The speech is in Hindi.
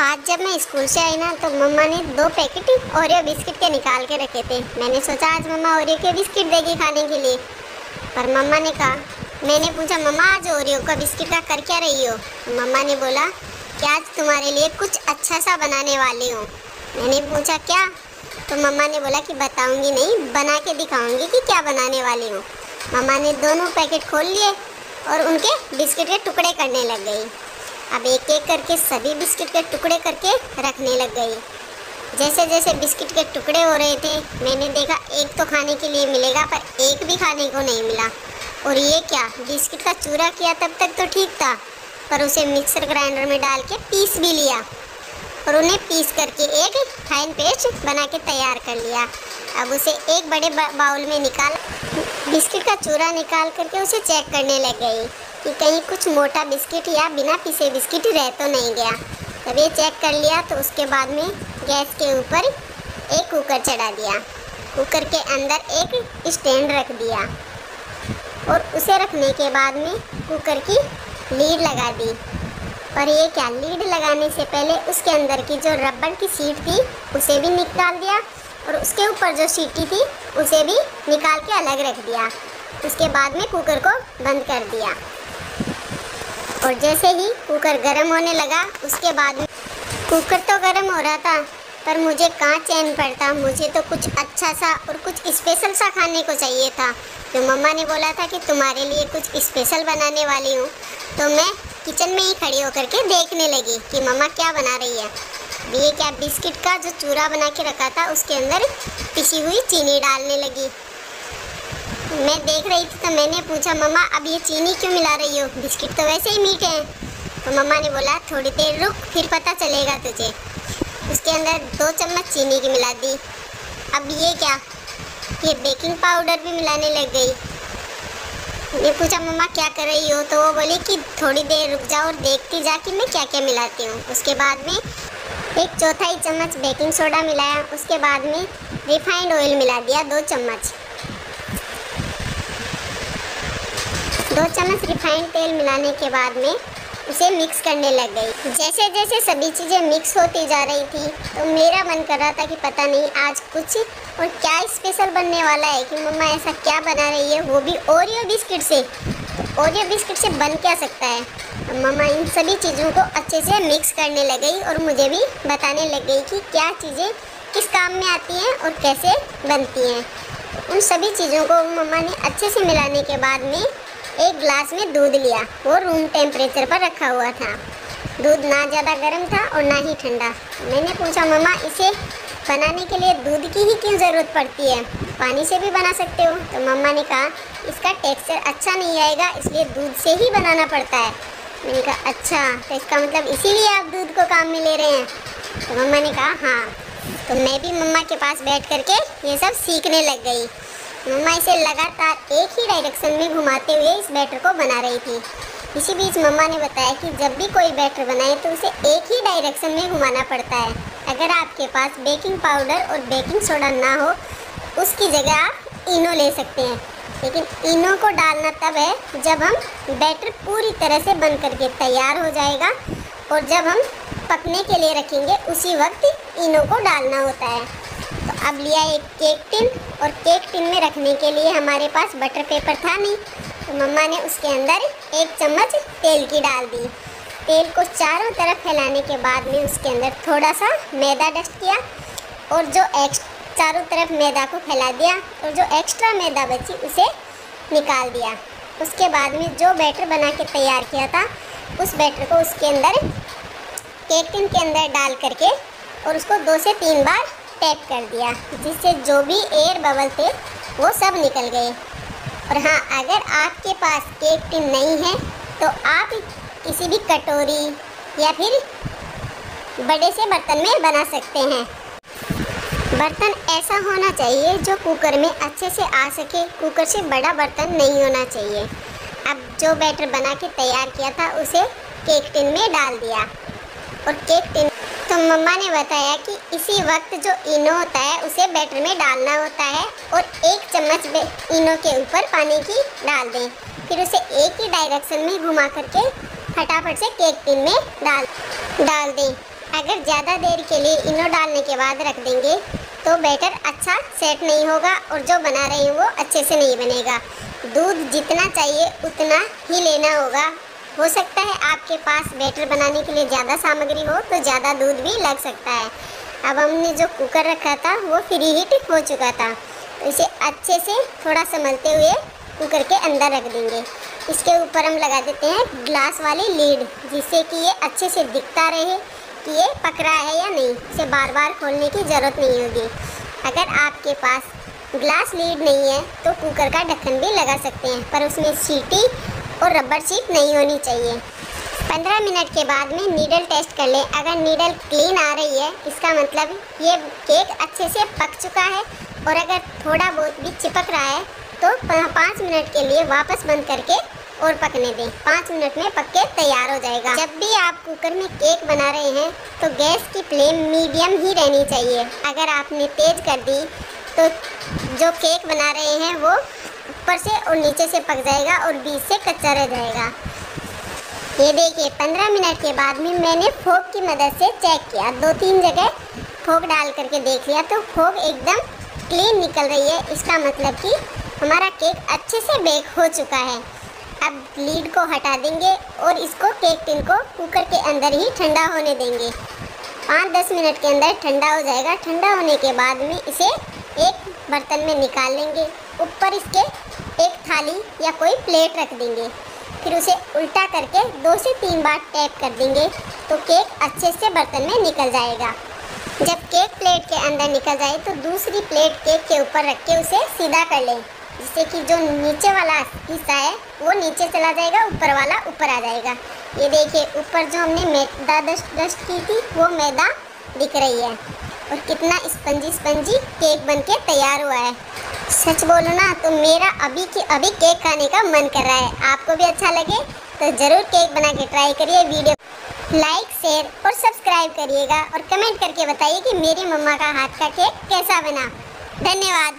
आज जब मैं स्कूल से आई ना तो मम्मा ने दो पैकेट ओरियो बिस्किट के निकाल के रखे थे। मैंने सोचा, आज मम्मा ओरियो के बिस्किट देगी खाने के लिए। पर मम्मा ने कहा, मैंने पूछा, मम्मा, आज ओरियो का बिस्किट का कर क्या रही हो? मम्मा ने बोला, कि आज तुम्हारे लिए कुछ अच्छा सा बनाने वाली हूँ। मैंने पूछा, क्या? तो मम्मा ने बोला कि, बताऊँगी नहीं, बना के दिखाऊँगी कि क्या बनाने वाली हूँ। मम्मा ने दोनों पैकेट खोल लिए और उनके बिस्किट के टुकड़े करने लग गई। अब एक एक करके सभी बिस्किट के टुकड़े करके रखने लग गई। जैसे जैसे बिस्किट के टुकड़े हो रहे थे, मैंने देखा एक तो खाने के लिए मिलेगा, पर एक भी खाने को नहीं मिला। और ये क्या, बिस्किट का चूरा किया तब तक तो ठीक था, पर उसे मिक्सर ग्राइंडर में डाल के पीस भी लिया। और उन्हें पीस करके एक फाइन पेस्ट बना के तैयार कर लिया। अब उसे एक बड़े बाउल में निकाल, बिस्किट का चूरा निकाल करके उसे चेक करने लग गई। कि कहीं कुछ मोटा बिस्किट या बिना पिसे बिस्किट रह तो नहीं गया। तब ये चेक कर लिया तो उसके बाद में गैस के ऊपर एक कुकर चढ़ा दिया। कुकर के अंदर एक स्टैंड रख दिया और उसे रखने के बाद में कुकर की लीड लगा दी। पर ये क्या, लीड लगाने से पहले उसके अंदर की जो रबड़ की सीट थी, उसे भी निकाल दिया और उसके ऊपर जो सीटी थी, उसे भी निकाल के अलग रख दिया। उसके बाद में कुकर को बंद कर दिया। और जैसे ही कुकर गर्म होने लगा, उसके बाद कुकर तो गर्म हो रहा था, पर मुझे कहाँ चैन पड़ता। मुझे तो कुछ अच्छा सा और कुछ स्पेशल सा खाने को चाहिए था। तो मम्मा ने बोला था कि तुम्हारे लिए कुछ स्पेशल बनाने वाली हूँ। तो मैं किचन में ही खड़ी होकर के देखने लगी कि मम्मा क्या बना रही है। ये क्या बिस्किट का जो चूरा बना के रखा था, उसके अंदर पिसी हुई चीनी डालने लगी। मैं देख रही थी तो मैंने पूछा, मम्मा, अब ये चीनी क्यों मिला रही हो? बिस्किट तो वैसे ही मीठे हैं। तो मम्मा ने बोला, थोड़ी देर रुक, फिर पता चलेगा तुझे। उसके अंदर दो चम्मच चीनी की मिला दी। अब ये क्या? ये बेकिंग पाउडर भी मिलाने लग गई। मैं पूछा, मम्मा, क्या कर रही हो? तो वो बोली कि, थोड़ी देर रुक जाओ और देखती जा कि मैं क्या क्या मिलाती हूँ। उसके बाद में एक चौथाई चम्मच बेकिंग सोडा मिलाया। उसके बाद में रिफाइंड ऑयल मिला दिया दो चम्मच। दो चम्मच रिफाइंड तेल मिलाने के बाद में उसे मिक्स करने लग गई। जैसे जैसे सभी चीज़ें मिक्स होती जा रही थी तो मेरा मन कर रहा था कि पता नहीं आज कुछ और क्या स्पेशल बनने वाला है कि मम्मा ऐसा क्या बना रही है, वो भी ओरियो बिस्किट से। ओरियो बिस्किट से बन क्या सकता है? तो मम्मा इन सभी चीज़ों को अच्छे से मिक्स करने लग गई और मुझे भी बताने लग गई कि क्या चीज़ें किस काम में आती हैं और कैसे बनती हैं। उन सभी चीज़ों को मम्मा ने अच्छे से मिलाने के बाद में एक ग्लास में दूध लिया। वो रूम टेम्परेचर पर रखा हुआ था। दूध ना ज़्यादा गर्म था और ना ही ठंडा। मैंने पूछा, मम्मा, इसे बनाने के लिए दूध की ही क्यों ज़रूरत पड़ती है? पानी से भी बना सकते हो? तो मम्मा ने कहा, इसका टेक्सचर अच्छा नहीं आएगा, इसलिए दूध से ही बनाना पड़ता है। मैंने कहा अच्छा तो इसका मतलब इसीलिए आप दूध को काम में ले रहे हैं? तो मम्मा ने कहा हाँ। तो मैं भी मम्मा के पास बैठ करके ये सब सीखने लग गई। मम्मा इसे लगातार एक ही डायरेक्शन में घुमाते हुए इस बैटर को बना रही थी। इसी बीच मम्मा ने बताया कि जब भी कोई बैटर बनाए तो उसे एक ही डायरेक्शन में घुमाना पड़ता है। अगर आपके पास बेकिंग पाउडर और बेकिंग सोडा ना हो, उसकी जगह आप इनो ले सकते हैं। लेकिन इनो को डालना तब है जब हम बैटर पूरी तरह से बन करके तैयार हो जाएगा और जब हम पकने के लिए रखेंगे, उसी वक्त इनो को डालना होता है। तो अब लिया एक केक टिन और केक टिन में रखने के लिए हमारे पास बटर पेपर था नहीं। तो मम्मा ने उसके अंदर एक चम्मच तेल की डाल दी। तेल को चारों तरफ़ फैलाने के बाद में उसके अंदर थोड़ा सा मैदा डस्ट किया और जो एक्स, चारों तरफ़ मैदा को फैला दिया और जो एक्स्ट्रा मैदा बची उसे निकाल दिया। उसके बाद में जो बैटर बना के तैयार किया था, उस बैटर को उसके अंदर केक टिन के अंदर डाल करके और उसको दो से तीन बार टैप कर दिया, जिससे जो भी एयर बबल थे, वो सब निकल गए। और हाँ अगर आपके पास केक टिन नहीं है तो आप किसी भी कटोरी या फिर बड़े से बर्तन में बना सकते हैं। बर्तन ऐसा होना चाहिए जो कुकर में अच्छे से आ सके। कुकर से बड़ा बर्तन नहीं होना चाहिए। अब जो बैटर बना के तैयार किया था, उसे केक टिन में डाल दिया। और केक टिन तो मम्मा ने बताया कि इसी वक्त जो इनो होता है, उसे बैटर में डालना होता है और एक चम्मच इनो के ऊपर पानी की डाल दें। फिर उसे एक ही डायरेक्शन में घुमा करके फटाफट से केक टिन में डाल डाल दें। अगर ज़्यादा देर के लिए इनो डालने के बाद रख देंगे तो बैटर अच्छा सेट नहीं होगा और जो बना रहे हैं वो अच्छे से नहीं बनेगा। दूध जितना चाहिए, उतना ही लेना होगा। हो सकता है आपके पास बैटर बनाने के लिए ज़्यादा सामग्री हो तो ज़्यादा दूध भी लग सकता है। अब हमने जो कुकर रखा था, वो फ्री हीट हो चुका था। तो इसे अच्छे से थोड़ा संभलते हुए कुकर के अंदर रख देंगे। इसके ऊपर हम लगा देते हैं ग्लास वाली लीड, जिससे कि ये अच्छे से दिखता रहे कि ये पक रहा है या नहीं। इसे बार बार खोलने की ज़रूरत नहीं होगी। अगर आपके पास ग्लास लीड नहीं है तो कुकर का ढक्कन भी लगा सकते हैं, पर उसमें सीटी और रबर सीट नहीं होनी चाहिए। पंद्रह मिनट के बाद में नीडल टेस्ट कर लें। अगर नीडल क्लीन आ रही है, इसका मतलब ये केक अच्छे से पक चुका है और अगर थोड़ा बहुत भी चिपक रहा है तो पाँच मिनट के लिए वापस बंद करके और पकने दें। पाँच मिनट में पक के तैयार हो जाएगा। जब भी आप कुकर में केक बना रहे हैं तो गैस की फ्लेम मीडियम ही रहनी चाहिए। अगर आपने तेज़ कर दी तो जो केक बना रहे हैं, वो ऊपर से और नीचे से पक जाएगा और बीच से कच्चा रह जाएगा। ये देखिए, पंद्रह मिनट के बाद में मैंने फोक की मदद से चेक किया। दो तीन जगह फोक डाल करके देख लिया तो फोक एकदम क्लीन निकल रही है। इसका मतलब कि हमारा केक अच्छे से बेक हो चुका है। अब लीड को हटा देंगे और इसको केक टिन को कुकर के अंदर ही ठंडा होने देंगे। पाँच दस मिनट के अंदर ठंडा हो जाएगा। ठंडा होने के बाद में इसे एक बर्तन में निकाल लेंगे। ऊपर इसके थाली या कोई प्लेट रख देंगे। फिर उसे उल्टा करके दो से तीन बार टैप कर देंगे तो केक अच्छे से बर्तन में निकल जाएगा। जब केक प्लेट के अंदर निकल जाए तो दूसरी प्लेट केक के ऊपर रख के उसे सीधा कर लें, जिससे कि जो नीचे वाला हिस्सा है, वो नीचे चला जाएगा, ऊपर वाला ऊपर आ जाएगा। ये देखिए, ऊपर जो हमने मैदा डस्ट डस्ट की थी, वो मैदा दिख रही है। और कितना स्पंजी स्पंजी केक बन के तैयार हुआ है। सच बोलो ना तो मेरा अभी की अभी केक खाने का मन कर रहा है। आपको भी अच्छा लगे तो ज़रूर केक बना के ट्राई करिए वीडियो। लाइक, शेयर और सब्सक्राइब करिएगा और कमेंट करके बताइए कि मेरी मम्मा का हाथ का केक कैसा बना। धन्यवाद।